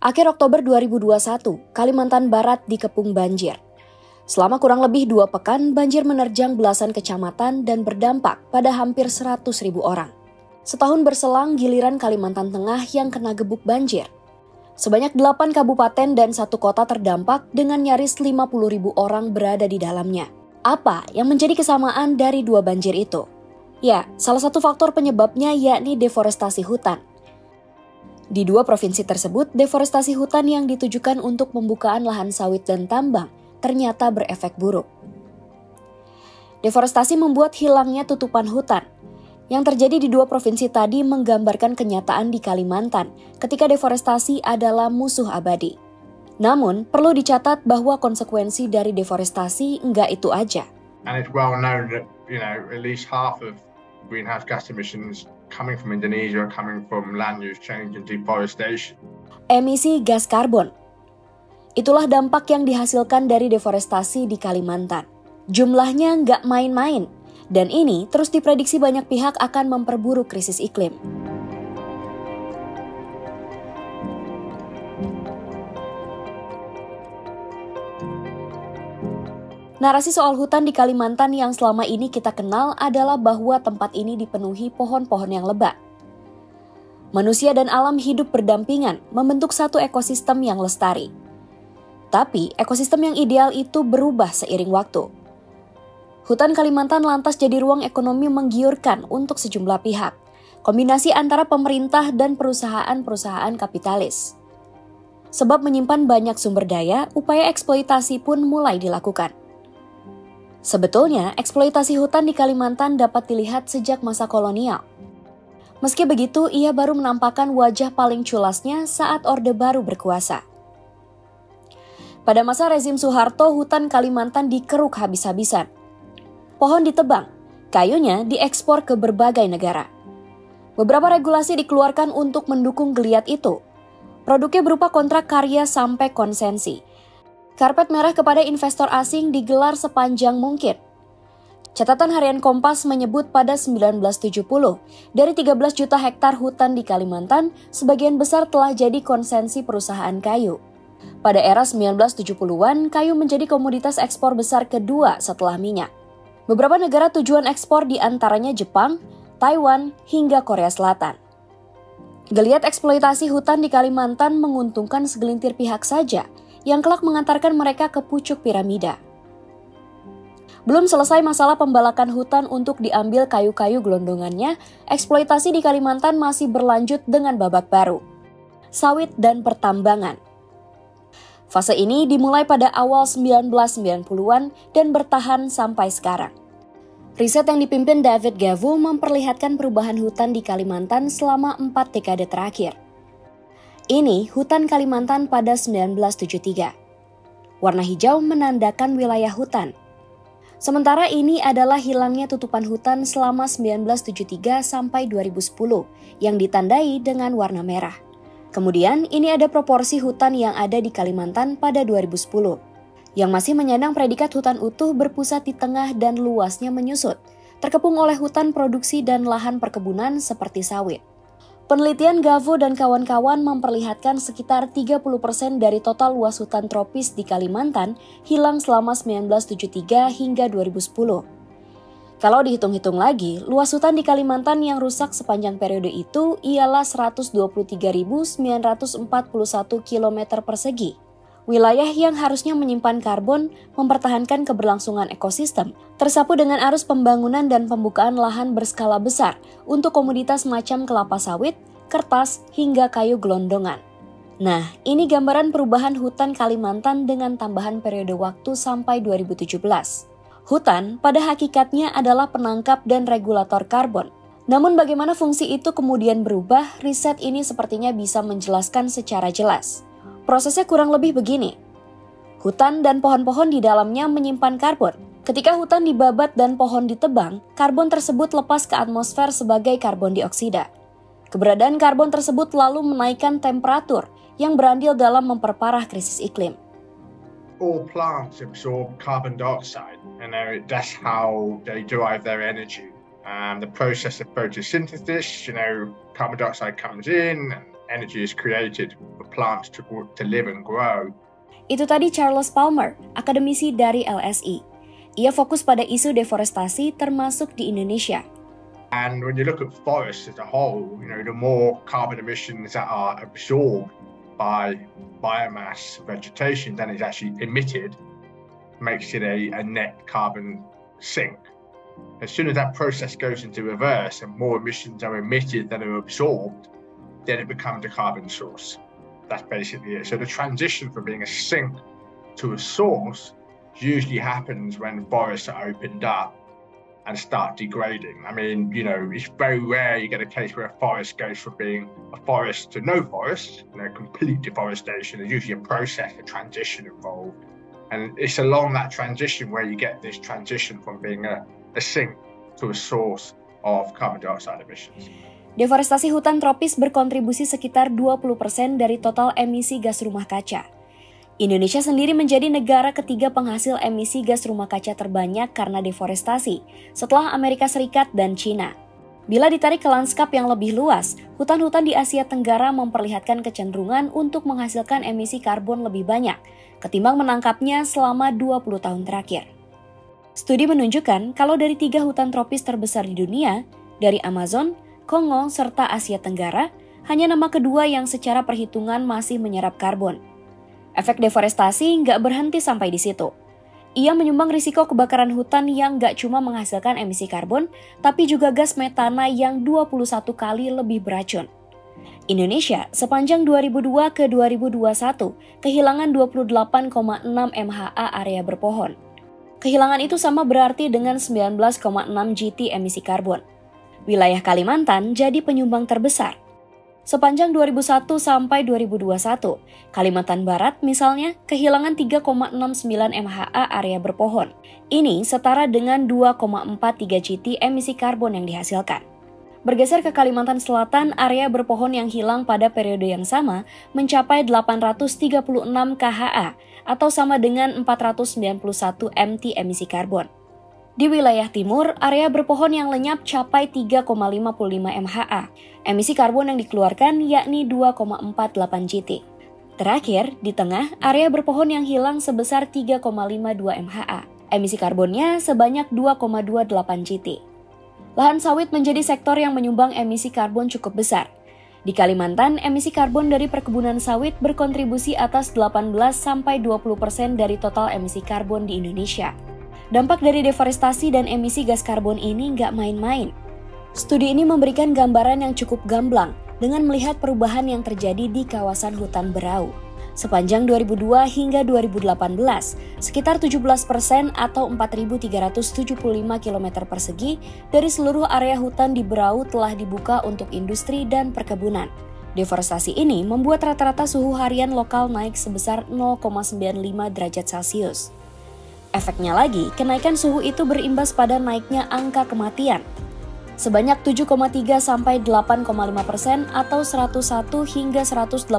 Akhir Oktober 2021, Kalimantan Barat dikepung banjir. Selama kurang lebih dua pekan, banjir menerjang belasan kecamatan dan berdampak pada hampir 100 ribu orang. Setahun berselang, giliran Kalimantan Tengah yang kena gebuk banjir. Sebanyak 8 kabupaten dan satu kota terdampak dengan nyaris 50 ribu orang berada di dalamnya. Apa yang menjadi kesamaan dari dua banjir itu? Ya, salah satu faktor penyebabnya yakni deforestasi hutan. Di dua provinsi tersebut, deforestasi hutan yang ditujukan untuk pembukaan lahan sawit dan tambang ternyata berefek buruk. Deforestasi membuat hilangnya tutupan hutan. Yang terjadi di dua provinsi tadi menggambarkan kenyataan di Kalimantan ketika deforestasi adalah musuh abadi. Namun, perlu dicatat bahwa konsekuensi dari deforestasi enggak itu aja. And it's well known that, you know, at least half of greenhouse gas emissions coming from Indonesia coming from land use change and deforestation. Emisi gas karbon. Itulah dampak yang dihasilkan dari deforestasi di Kalimantan. Jumlahnya nggak main-main, dan ini terus diprediksi banyak pihak akan memperburuk krisis iklim. Narasi soal hutan di Kalimantan yang selama ini kita kenal adalah bahwa tempat ini dipenuhi pohon-pohon yang lebat. Manusia dan alam hidup berdampingan, membentuk satu ekosistem yang lestari. Tapi, ekosistem yang ideal itu berubah seiring waktu. Hutan Kalimantan lantas jadi ruang ekonomi menggiurkan untuk sejumlah pihak. Kombinasi antara pemerintah dan perusahaan-perusahaan kapitalis. Sebab menyimpan banyak sumber daya, upaya eksploitasi pun mulai dilakukan. Sebetulnya, eksploitasi hutan di Kalimantan dapat dilihat sejak masa kolonial. Meski begitu, ia baru menampakkan wajah paling culasnya saat Orde Baru berkuasa. Pada masa rezim Soeharto, hutan Kalimantan dikeruk habis-habisan. Pohon ditebang, kayunya diekspor ke berbagai negara. Beberapa regulasi dikeluarkan untuk mendukung geliat itu. Produknya berupa kontrak karya sampai konsensi, Karpet merah kepada investor asing digelar sepanjang mungkin. Catatan harian Kompas menyebut pada 1970, dari 13 juta hektar hutan di Kalimantan, sebagian besar telah jadi konsensi perusahaan kayu. Pada era 1970-an, kayu menjadi komoditas ekspor besar kedua setelah minyak. Beberapa negara tujuan ekspor di antaranya Jepang, Taiwan, hingga Korea Selatan. Geliat eksploitasi hutan di Kalimantan menguntungkan segelintir pihak saja, yang kelak mengantarkan mereka ke pucuk piramida. Belum selesai masalah pembalakan hutan untuk diambil kayu-kayu gelondongannya, eksploitasi di Kalimantan masih berlanjut dengan babak baru. Sawit dan pertambangan. Fase ini dimulai pada awal 1990-an dan bertahan sampai sekarang. Riset yang dipimpin David Gavu memperlihatkan perubahan hutan di Kalimantan selama empat dekade terakhir – ini hutan Kalimantan pada 1973. Warna hijau menandakan wilayah hutan. Sementara ini adalah hilangnya tutupan hutan selama 1973 sampai 2010 yang ditandai dengan warna merah. Kemudian ini ada proporsi hutan yang ada di Kalimantan pada 2010 yang masih menyandang predikat hutan utuh berpusat di tengah dan luasnya menyusut, terkepung oleh hutan produksi dan lahan perkebunan seperti sawit. Penelitian Gavo dan kawan-kawan memperlihatkan sekitar 30% dari total luas hutan tropis di Kalimantan hilang selama 1973 hingga 2010. Kalau dihitung-hitung lagi, luas hutan di Kalimantan yang rusak sepanjang periode itu ialah 123.941 km persegi wilayah yang harusnya menyimpan karbon, mempertahankan keberlangsungan ekosistem, tersapu dengan arus pembangunan dan pembukaan lahan berskala besar untuk komoditas macam kelapa sawit, kertas, hingga kayu gelondongan. Nah, ini gambaran perubahan hutan Kalimantan dengan tambahan periode waktu sampai 2017. Hutan pada hakikatnya adalah penangkap dan regulator karbon. Namun bagaimana fungsi itu kemudian berubah, riset ini sepertinya bisa menjelaskan secara jelas. Prosesnya kurang lebih begini. Hutan dan pohon-pohon di dalamnya menyimpan karbon. Ketika hutan dibabat dan pohon ditebang, karbon tersebut lepas ke atmosfer sebagai karbon dioksida. Keberadaan karbon tersebut lalu menaikkan temperatur yang berandil dalam memperparah krisis iklim. All plants absorb carbon dioxide, and that's how they derive their energy. Um, the process of photosynthesis, you know, carbon dioxide comes in energy is created for plants to, to live and grow. Itu tadi Charles Palmer, akademisi dari LSI. Ia fokus pada isu deforestasi termasuk di Indonesia. And when you look at forests as a whole, you know, the more carbon emissions that are absorbed by biomass vegetation than is actually emitted makes it a, a net carbon sink. As soon as that process goes into reverse and more emissions are emitted than are absorbed, then it becomes a carbon source. That's basically it. So the transition from being a sink to a source usually happens when forests are opened up and start degrading. I mean, you know, it's very rare you get a case where a forest goes from being a forest to no forest, you know, complete deforestation. There's usually a process, a transition involved. And it's along that transition where you get this transition from being a, a sink to a source of carbon dioxide emissions. Deforestasi hutan tropis berkontribusi sekitar 20% dari total emisi gas rumah kaca. Indonesia sendiri menjadi negara ketiga penghasil emisi gas rumah kaca terbanyak karena deforestasi, setelah Amerika Serikat dan China. Bila ditarik ke lanskap yang lebih luas, hutan-hutan di Asia Tenggara memperlihatkan kecenderungan untuk menghasilkan emisi karbon lebih banyak, ketimbang menangkapnya selama 20 tahun terakhir. Studi menunjukkan kalau dari tiga hutan tropis terbesar di dunia, dari Amazon, Kongo, serta Asia Tenggara, hanya nama kedua yang secara perhitungan masih menyerap karbon. Efek deforestasi nggak berhenti sampai di situ. Ia menyumbang risiko kebakaran hutan yang nggak cuma menghasilkan emisi karbon, tapi juga gas metana yang 21 kali lebih beracun. Indonesia sepanjang 2002 ke 2021 kehilangan 28,6 MHA area berpohon. Kehilangan itu sama berarti dengan 19,6 GT emisi karbon wilayah Kalimantan jadi penyumbang terbesar. Sepanjang 2001 sampai 2021, Kalimantan Barat misalnya kehilangan 3,69 MHA area berpohon. Ini setara dengan 2,43 GT emisi karbon yang dihasilkan. Bergeser ke Kalimantan Selatan, area berpohon yang hilang pada periode yang sama mencapai 836 KHA atau sama dengan 491 MT emisi karbon. Di wilayah timur, area berpohon yang lenyap capai 3,55 MHA. Emisi karbon yang dikeluarkan yakni 2,48 GT. Terakhir, di tengah, area berpohon yang hilang sebesar 3,52 MHA. Emisi karbonnya sebanyak 2,28 GT. Lahan sawit menjadi sektor yang menyumbang emisi karbon cukup besar. Di Kalimantan, emisi karbon dari perkebunan sawit berkontribusi atas 18 sampai 20% persen dari total emisi karbon di Indonesia. Dampak dari deforestasi dan emisi gas karbon ini nggak main-main. Studi ini memberikan gambaran yang cukup gamblang dengan melihat perubahan yang terjadi di kawasan hutan berau. Sepanjang 2002 hingga 2018, sekitar 17 persen atau 4.375 km persegi dari seluruh area hutan di Berau telah dibuka untuk industri dan perkebunan. Deforestasi ini membuat rata-rata suhu harian lokal naik sebesar 0,95 derajat Celcius. Efeknya lagi, kenaikan suhu itu berimbas pada naiknya angka kematian. Sebanyak 7,3 sampai 8,5 persen atau 101 hingga 118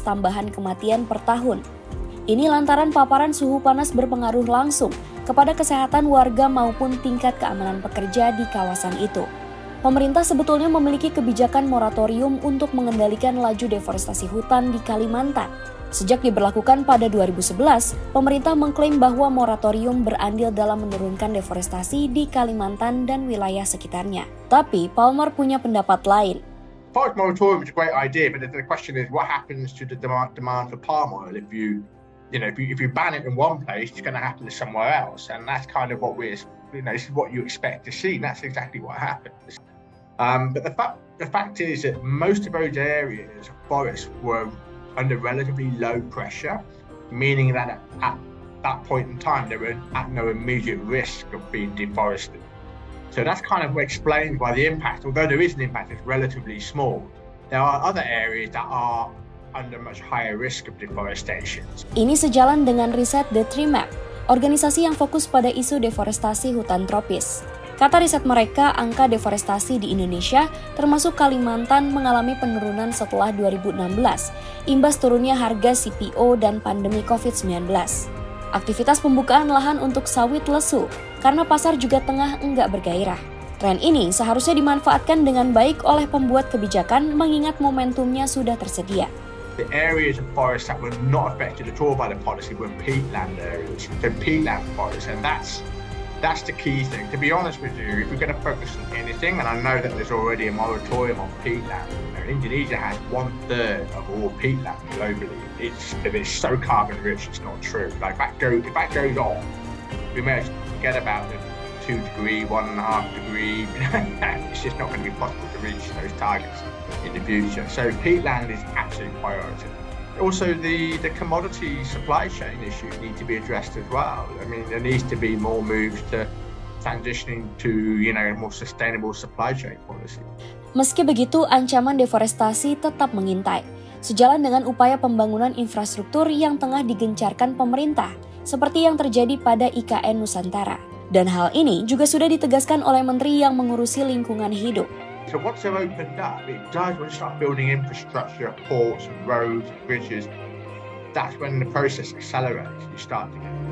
tambahan kematian per tahun. Ini lantaran paparan suhu panas berpengaruh langsung kepada kesehatan warga maupun tingkat keamanan pekerja di kawasan itu. Pemerintah sebetulnya memiliki kebijakan moratorium untuk mengendalikan laju deforestasi hutan di Kalimantan Sejak diberlakukan pada 2011, pemerintah mengklaim bahwa moratorium berandil dalam menurunkan deforestasi di Kalimantan dan wilayah sekitarnya. Tapi Palmer punya pendapat lain. Forest moratorium is a great idea, but the question is what happens to the demand, demand for palm oil if you, you know, if you, if you ban it in one place, it's going to happen somewhere else, and that's kind of what we're, you know, this is what you expect to see, and that's exactly what happens. Um, but the fact the fact is that most of those areas, forests, were under relatively low pressure, meaning that at that point in time they were at no immediate risk of being deforested. So that's kind of explains why the impact, although there is an impact, is relatively small. There are other areas that are under much higher risk of deforestation. Ini sejalan dengan riset The Tree Map, organisasi yang fokus pada isu deforestasi hutan tropis. Kata riset mereka, angka deforestasi di Indonesia, termasuk Kalimantan, mengalami penurunan setelah 2016, imbas turunnya harga CPO dan pandemi COVID-19. Aktivitas pembukaan lahan untuk sawit lesu, karena pasar juga tengah enggak bergairah. Tren ini seharusnya dimanfaatkan dengan baik oleh pembuat kebijakan mengingat momentumnya sudah tersedia. The areas of forest that were not affected at all by the policy were peatland areas, so peatland forests, and that's that's the key thing. To be honest with you, if we're going to focus on anything, and I know that there's already a moratorium on peatland, you know, Indonesia has one third of all peatland globally. It's if it's so carbon rich, it's not true. Like that goes if that goes on, we may forget about the two degree, one and a half degree. it's just not going to be possible to reach those targets in the future. So peatland is absolute priority. Also, the, the commodity supply chain issue need to be addressed as well. I mean, there needs to be more moves to transitioning to you know more sustainable supply chain policy. Meski begitu, ancaman deforestasi tetap mengintai. Sejalan dengan upaya pembangunan infrastruktur yang tengah digencarkan pemerintah, seperti yang terjadi pada IKN Nusantara. Dan hal ini juga sudah ditegaskan oleh menteri yang mengurusi lingkungan hidup. So once they've opened up, it does when you start building infrastructure, ports, roads, bridges, that's when the process accelerates. You start to get